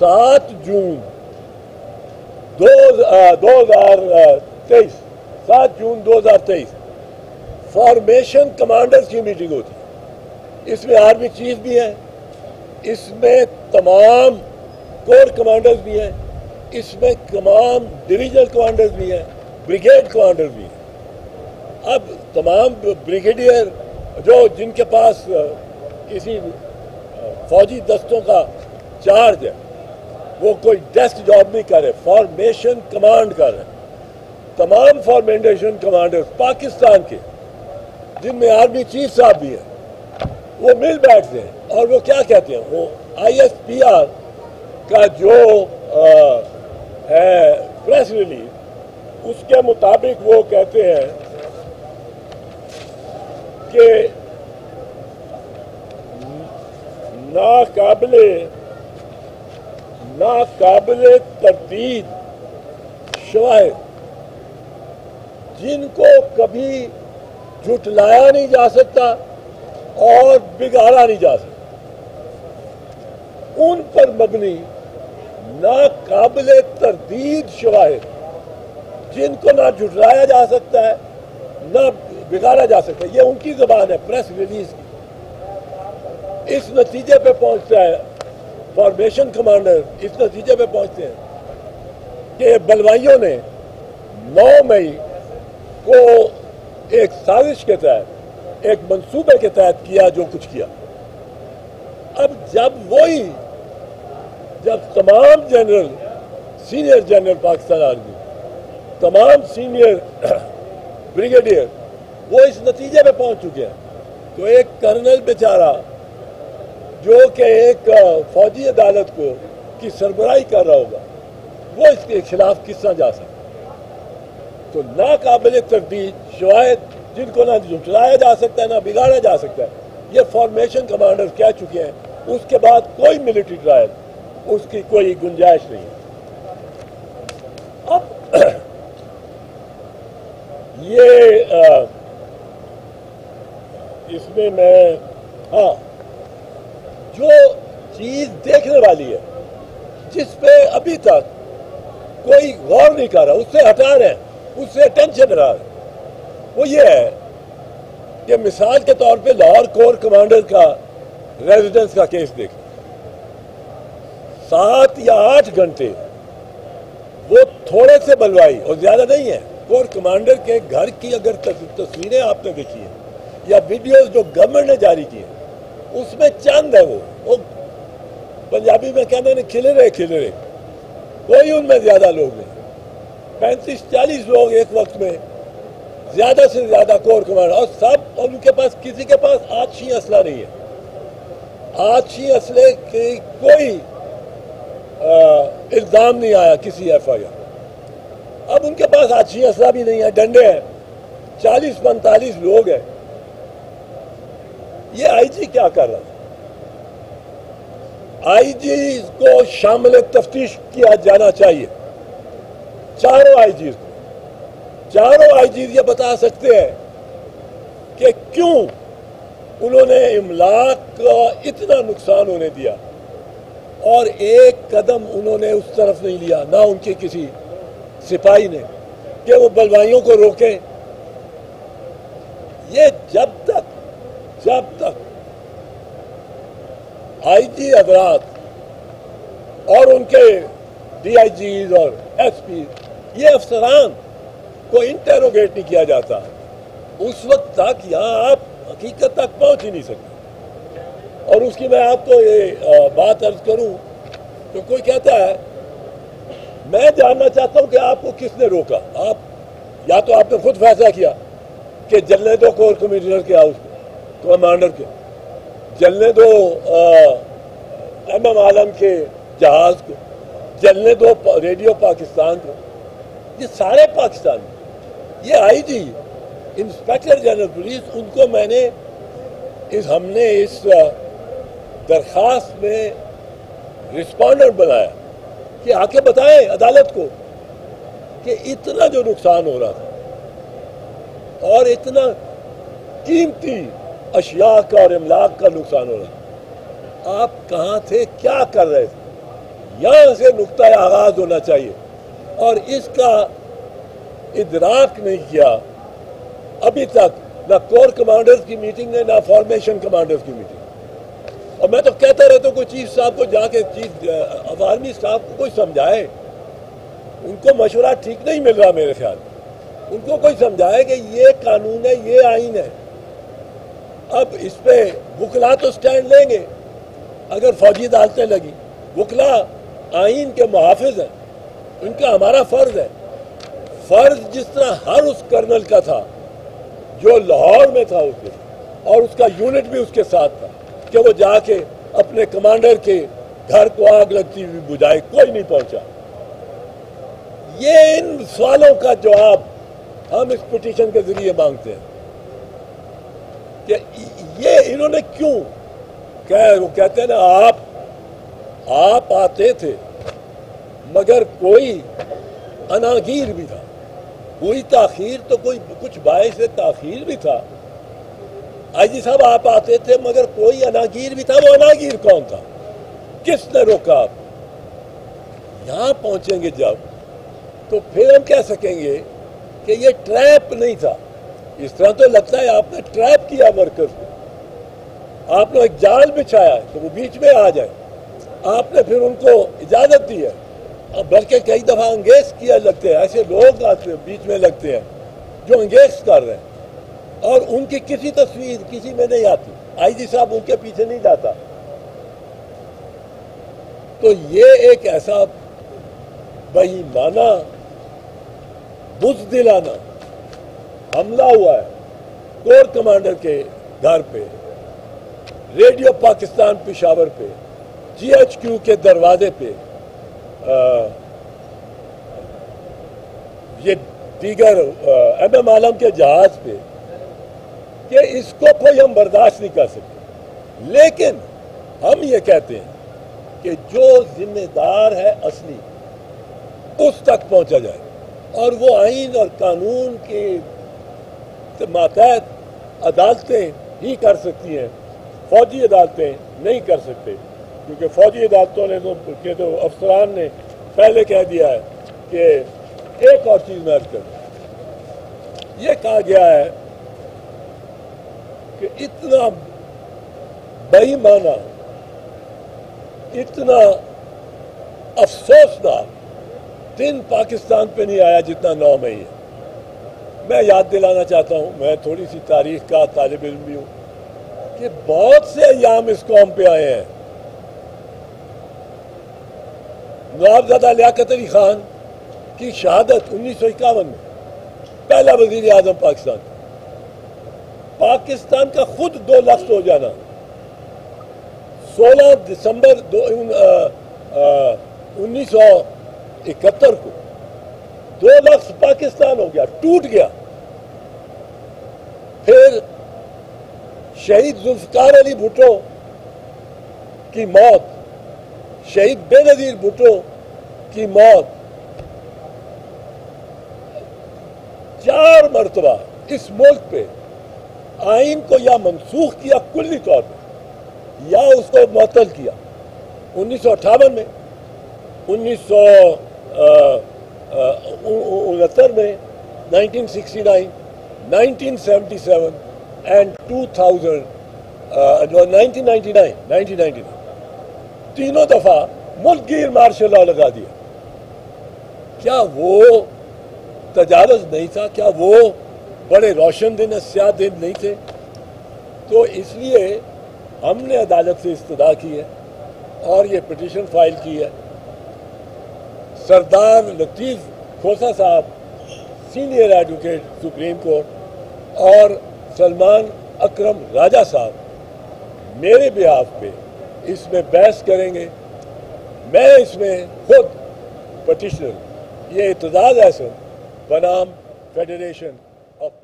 سات جون دو ہزار تیئیس۔ سات جون دو ہزار تیئیس۔ فارمیشن کمانڈرز کی میٹنگ ہوتی۔ اس میں آرمی چیف بھی ہیں اس میں تمام کور کمانڈرز بھی ہیں۔ اس میں تمام ڈویژنل کمانڈرز بھی ہیں۔ بریگیڈ کمانڈرز بھی ہیں۔ اب تمام بریگیڈیئر جو جن کے پاس کسی فوجی دستوں کا چارج ہے۔ وہ کوئی ڈیسک جاب نہیں کر رہے فارمیشن کمانڈ کر رہے. تمام فارمیشن کمانڈر پاکستان کے، جن میں آرمی چیف صاحب بھی ہیں، وہ مل بیٹھتے ہیں. اور وہ کیا کہتے ہیں؟ وہ آئی ایس پی آر کا جو ہے پریس ریلیز اس کے مطابق وہ کہتے ہیں کہ ناقابل ناقابل تردید شواہد جن کو کبھی جھٹلایا نہیں جا سکتا اور بگاڑا نہیں جا سکتا۔ ان پر مبنی ناقابل تردید شواہد جن کو نہ جھٹلایا جا سکتا ہے، نہ بگاڑا جا سکتا ہے۔ یہ ان کی زبان ہے، پریس ریلیز کی۔ اس نتیجے پہ پہنچتا ہے فارمیشن کمانڈر اس نتیجے پہ پہنچتے ہیں کہ بلوائیوں نے نو مئی کو ایک سازش کے تحت، ایک منصوبے کے تحت کیا جو کچھ کیا۔ اب جب وہی، جب تمام general, senior general Pakistan army, تمام سینئر بریگیڈیئر وہ اس نتیجے پہ پہنچ چکے ہیں۔ تو ایک کرنل بیچارہ جو کہ ایک فوجی عدالت کو کی سربراہی کر رہا ہوگا، وہ اس کے خلاف کس طرح جا سکتا تو ناقابل تردید، شواہد جن کو نہ جھٹلایا جا سکتا ہے، نہ بگاڑا جا سکتا ہے، یہ فارمیشن کمانڈر کہہ چکے ہیں، اس کے بعد کوئی ملٹری ٹرائل اس کی کوئی گنجائش نہیں ہے۔ اب یہ اس میں میں ہاں جو چیز دیکھنے والی ہے، جس پہ ابھی تک کوئی غور نہیں کر رہا، اس سے ہٹا رہے ہیں، اس سے ٹینشن رہا ہے۔ وہ یہ ہے کہ مثال کے طور پہ لاہور کور کمانڈر کا ریزیڈنس کا کیس دیکھ سات یا آٹھ گھنٹے وہ تھوڑے سے بلوائی، اور زیادہ نہیں ہے۔ کور کمانڈر کے گھر کی اگر تصویریں آپ نے دیکھی ہیں، یا ویڈیوز جو گورنمنٹ نے جاری کی ہیں اس میں چند ہے وہ۔ پنجابی میں کہنے نے کھلے رہے کھلے رہے۔ کوئی ان میں زیادہ لوگ نہیں۔ پینتیس، چالیس لوگ ایک وقت میں زیادہ سے زیادہ کور کمانڈر اور سب اور ان کے پاس، کسی کے پاس آتشی اسلحہ نہیں ہے۔ آتشی اسلحے کی کوئی الزام نہیں آیا کسی ایف آئی آر۔ اب ان کے پاس آتشی اسلحہ بھی نہیں ہے۔ ڈنڈے ہیں۔ چالیس پینتالیس لوگ ہیں۔ یہ آئی جی کیا کر رہا تھا؟ آئی جی کو شامل تفتیش کیا جانا چاہیے۔ چاروں آئی جیز کو۔ چاروں آئی جیز یہ بتا سکتے ہیں کہ کیوں انہوں نے املاک کا اتنا نقصان ہونے دیا اور ایک قدم انہوں نے اس طرف نہیں لیا، نہ ان کے کسی سپاہی نے کہ وہ بلوائیوں کو روکیں۔ یہ جب جب تک آئی جی حضرات اور ان کے ڈی آئی جیز اور ایس پی یہ افسران کو انٹروگیٹ نہیں کیا جاتا، اس وقت تک یہاں آپ حقیقت تک پہنچ ہی نہیں سکتے۔ اور اس کی میں آپ کو یہ بات عرض کروں تو کوئی کہتا ہے، میں جاننا چاہتا ہوں کہ آپ کو کس نے روکا۔ آپ، یا تو آپ نے خود فیصلہ کیا کہ جلنے دو کور کمیشنر کے ہاؤس کمانڈر کے۔ جلنے دو ایم ایم عالم کے جہاز کو۔ جلنے دو ریڈیو پاکستان کو۔ یہ سارے پاکستان۔ یہ I G inspector general police, ان کو میں نے اس، ہم نے اس درخواست میں رسپونڈنٹ بنایا کہ آ کے بتائیں عدالت کو کہ اتنا جو نقصان ہو رہا تھا اور اتنا قیمتی اشیاء کا اور املاک کا نقصان ہو رہا آپ کہاں تھے؟ کیا کر رہے تھے؟ یہاں سے نقطۂ آغاز ہونا چاہیے۔ اور اس کا ادراک نہیں کیا۔ ابھی تک نہ کور کمانڈرز کی میٹنگ ہے، نہ فارمیشن کمانڈرز کی میٹنگ۔ اور میں تو کہتا رہتا ہوں، کوئی چیف صاحب کو جا کے چیف عوارمی صاحب کو کوئی سمجھائے۔ ان کو مشورہ ٹھیک نہیں مل رہا میرے خیال ان کو کوئی سمجھائے کہ یہ قانون ہے، یہ آئین ہے۔ اب اس پہ وکلا تو سٹینڈ لیں گے۔ اگر فوجی عدالتیں لگی وکلا آئین کے محافظ ہیں، ان کا ہمارا فرض ہے۔ فرض جس طرح ہر اس کرنل کا تھا، جو لاہور میں تھا اس دن اور اس کا یونٹ بھی اس کے ساتھ تھا، کہ وہ جا کے اپنے کمانڈر کے گھر کو آگ لگتی ہوئی بجھائے، کوئی نہیں پہنچا۔ یہ ان سوالوں کا جواب ہم اس پٹیشن کے ذریعے مانگتے ہیں۔ کہ یہ انہوں نے کیوں کہ وہ کہتے ہیں نا، آپ آپ آتے تھے، مگر کوئی اناگیر بھی تھا۔ کوئی تاخیر تو کوئی کچھ باعث تاخیر بھی تھا۔ آئی جی صاحب، آپ آتے تھے، مگر کوئی اناگیر بھی تھا۔ وہ اناگیر کون تھا؟ کس نے روکا آپ؟ یہاں پہنچیں گے جب تو پھر ہم کہہ سکیں گے کہ یہ ٹریپ نہیں تھا۔ اس طرح تو لگتا ہے آپ نے ٹریپ کیا ورکر کو آپ نے ایک جال بچھایا ہے تو وہ بیچ میں آ جائے۔ آپ نے پھر ان کو اجازت دی ہے۔ بلکہ کئی دفعہ انگیز کیا لگتے ہیں، ایسے لوگ آتے بیچ میں لگتے ہیں، جو انگیز کر رہے ہیں۔ اور ان کی کسی تصویر کسی میں نہیں آتی۔ آئی جی صاحب ان کے پیچھے نہیں جاتا۔ تو یہ ایک ایسا بہی مانا بز دلانا حملہ ہوا ہے کور کمانڈر کے گھر پہ، ریڈیو پاکستان پشاور پہ جی ایچ کیو کے دروازے پہ یہ دیگر ایم ایم عالم کے جہاز پہ کہ اس کو کوئی ہم برداشت نہیں کر سکتے۔ لیکن ہم یہ کہتے ہیں کہ جو ذمہ دار ہے اصلی، اس تک پہنچا جائے اور وہ آئین اور قانون کے ماتحت عدالتیں ہی کر سکتی ہیں، فوجی عدالتیں نہیں کر سکتے۔ کیونکہ فوجی عدالتوں نے تو، کہ تو افسران نے پہلے کہہ دیا ہے کہ ایک اور چیز میں کر یہ کہا گیا ہے کہ اتنا بہی مانا اتنا افسوسناک دن پاکستان پہ نہیں آیا جتنا نو مئی ہے۔ میں یاد دلانا چاہتا ہوں، میں تھوڑی سی تاریخ کا طالب علم بھی ہوں کہ بہت سے ایام اس قوم پہ آئے ہیں۔ نوابزادہ لیاقت علی خان کی شہادت انیس سو اکاون میں، پہلا وزیر اعظم پاکستان۔ پاکستان کا خود دو لفظ ہو جانا۔ سولہ دسمبر انیس سو اکہتر کو دو لفظ پاکستان ہو گیا، ٹوٹ گیا پھر شہید ذوالفقار علی بھٹو کی موت، شہید بے نظیر بھٹو کی موت۔ چار مرتبہ اس ملک پہ آئین کو یا منسوخ کیا کلی طور پہ، یا اس کو معطل کیا۔ انیس سو اٹھاون میں، انیس سو انہتر میں، nineteen sixty nine, nineteen seventy seven and two thousand nineteen ninety nine nineteen ninety nine تینوں دفعہ ملک گیر مارشل لا لگا دیا کیا وہ تجاوز نہیں تھا کیا وہ بڑے روشن دن سیاہ دن نہیں تھے تو اس لیے ہم نے عدالت سے استدا کی ہے اور یہ پٹیشن فائل کی ہے سردار لطیف کھوسا صاحب سینئر ایڈوکیٹ سپریم کورٹ اور سلمان اکرم راجہ صاحب، میرے بیاف پہ اس میں بحث کریں گے۔ میں اس میں خود پٹیشنر یہ اعتزاز احسن بنام فیڈریشن آف